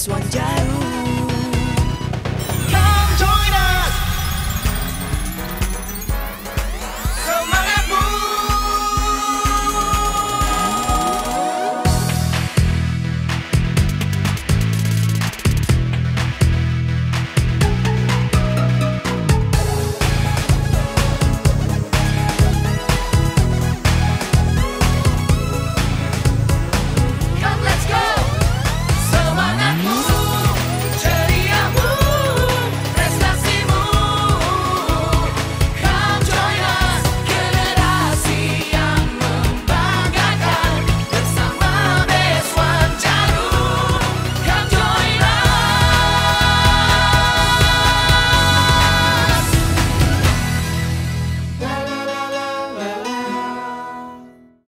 this one.